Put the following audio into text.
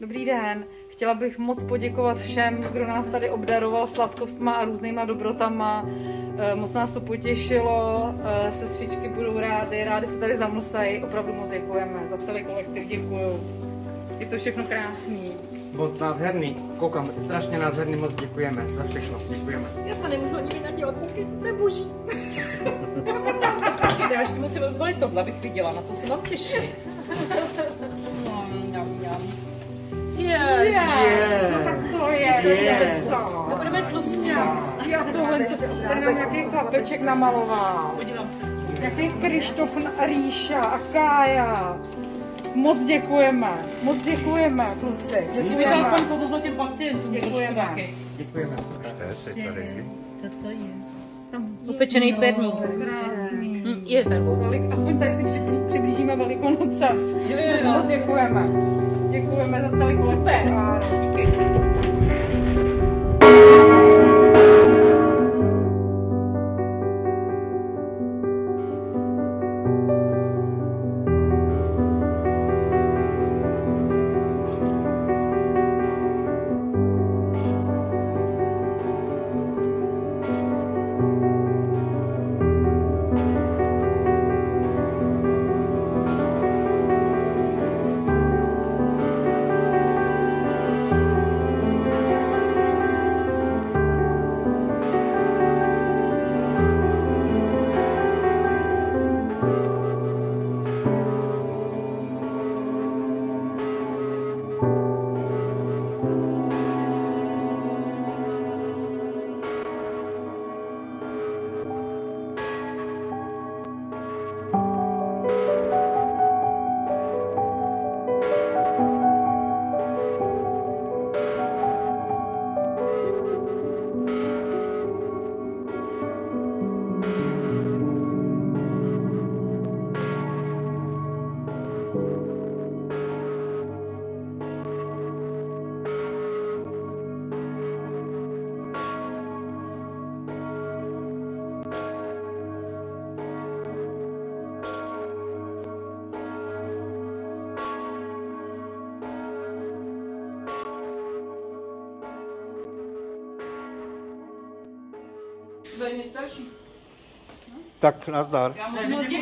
Dobrý den. Chtěla bych moc poděkovat všem, kdo nás tady obdaroval sladkostma a různýma dobrotama. Eh, Moc nás to potěšilo, eh, sestřičky budou rády, rádi se tady zamlsají. Opravdu moc děkujeme, za celý kolektiv děkuju. Je to všechno krásný. Moc nádherný, koukám, strašně nádherný, moc děkujeme za všechno, děkujeme. Já se nemůžu ani vynadívat, koukej, to je boží. Já ještě musím rozbalit tohle, abych viděla, na co se mám těšit. Je, to budeme tlustí. Já tohle, ten nám nějaký chlapeček namaloval. Podívám se. Jaký Krištof a Ríša a Kája. Moc děkujeme, moc děkujeme, kluci. Můžete Děkujeme. aspoň pomohlo těm pacientům. Děkujeme. taky. Děkujeme. Co to je? Upečený perník. Hm, Je ten bouk. Velik, aspoň tady si přiblí, přiblížíme Velikonoce. Moc děkujeme. Děkujeme za celý. Super. Ano. Tutaj nie starsi? Tak, nasz dar. Ja mówię, no, nie,